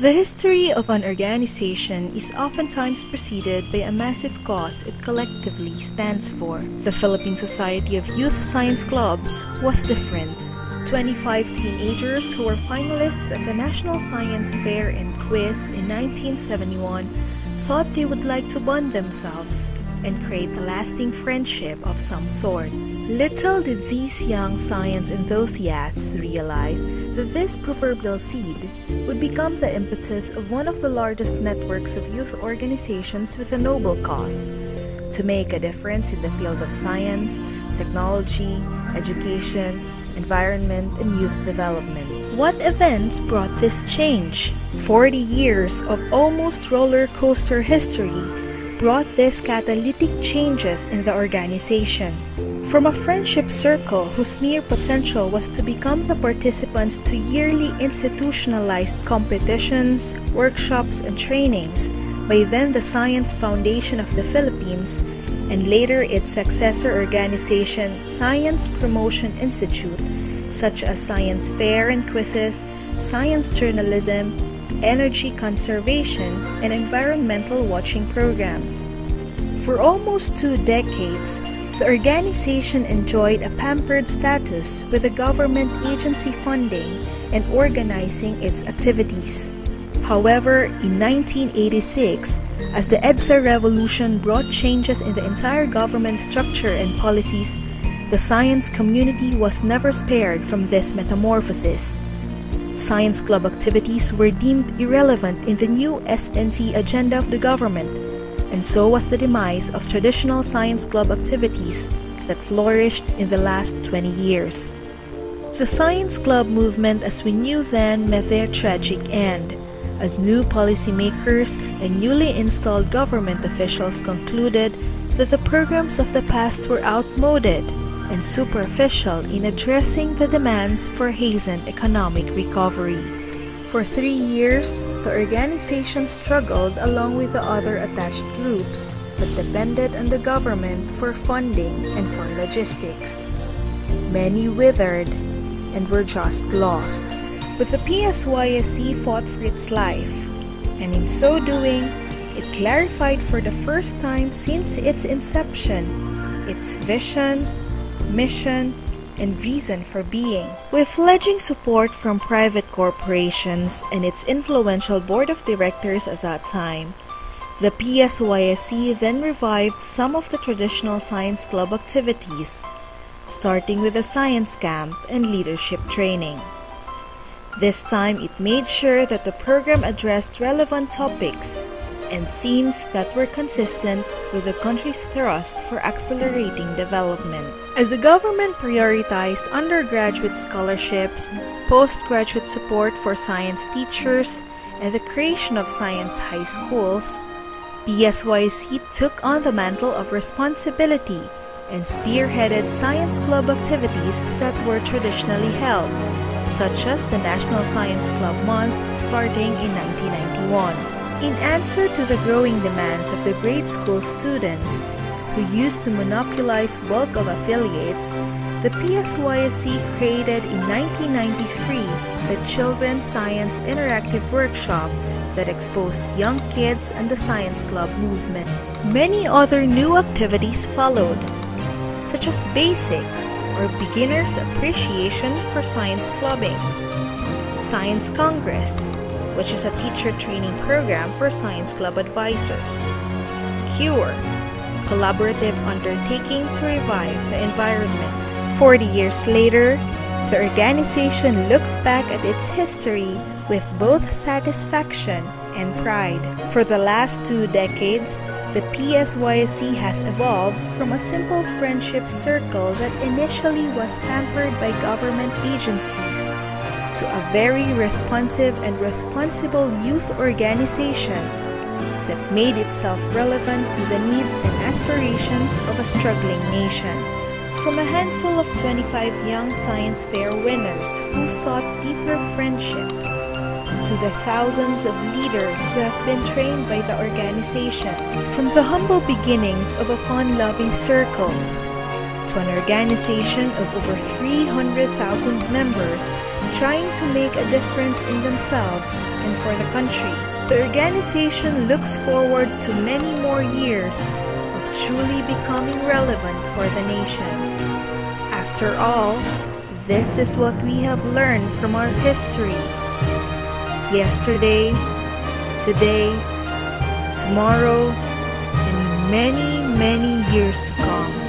The history of an organization is oftentimes preceded by a massive cause it collectively stands for. The Philippine Society of Youth Science Clubs was different. 25 teenagers who were finalists at the National Science Fair and Quiz in 1971 thought they would like to bond themselves and create a lasting friendship of some sort. Little did these young science enthusiasts realize that this proverbial seed would become the impetus of one of the largest networks of youth organizations with a noble cause to make a difference in the field of science, technology, education, environment, and youth development. What events brought this change? 40 years of almost roller coaster history brought these catalytic changes in the organization. From a friendship circle whose mere potential was to become the participants to yearly institutionalized competitions, workshops, and trainings by then the Science Foundation of the Philippines and later its successor organization, Science Promotion Institute, such as science fair and quizzes, science journalism, energy conservation, and environmental watching programs. For almost two decades, the organization enjoyed a pampered status with the government agency funding and organizing its activities. However, in 1986, as the EDSA revolution brought changes in the entire government structure and policies, the science community was never spared from this metamorphosis. Science club activities were deemed irrelevant in the new S&T agenda of the government, and so was the demise of traditional science club activities that flourished in the last 20 years. The science club movement as we knew then met their tragic end, as new policymakers and newly installed government officials concluded that the programs of the past were outmoded and superficial in addressing the demands for hastened economic recovery. For three years, the organization struggled along with the other attached groups, but depended on the government for funding and for logistics. Many withered and were just lost. But the PSYSC fought for its life, and in so doing, it clarified for the first time since its inception its vision, mission, and reason for being. With fledgling support from private corporations and its influential board of directors at that time, the PSYSC then revived some of the traditional science club activities, starting with a science camp and leadership training. This time it made sure that the program addressed relevant topics and themes that were consistent with the country's thrust for accelerating development. As the government prioritized undergraduate scholarships, postgraduate support for science teachers, and the creation of science high schools, PSYSC took on the mantle of responsibility and spearheaded science club activities that were traditionally held, such as the National Science Club Month starting in 1991. In answer to the growing demands of the grade school students, who used to monopolize bulk of affiliates, the PSYSC created in 1993 the Children's Science Interactive Workshop that exposed young kids and the science club movement. Many other new activities followed, such as basic or beginner's appreciation for science clubbing, Science Congress, which is a teacher training program for science club advisors, CURE, collaborative undertaking to revive the environment. 40 years later, the organization looks back at its history with both satisfaction and pride. For the last two decades, the PSYSC has evolved from a simple friendship circle that initially was pampered by government agencies to a very responsive and responsible youth organization that made itself relevant to the needs and aspirations of a struggling nation. From a handful of 25 young science fair winners who sought deeper friendship, to the thousands of leaders who have been trained by the organization, from the humble beginnings of a fun loving circle, to an organization of over 300,000 members trying to make a difference in themselves and for the country. The organization looks forward to many more years of truly becoming relevant for the nation. After all, this is what we have learned from our history. Yesterday, today, tomorrow, and in many, many years to come.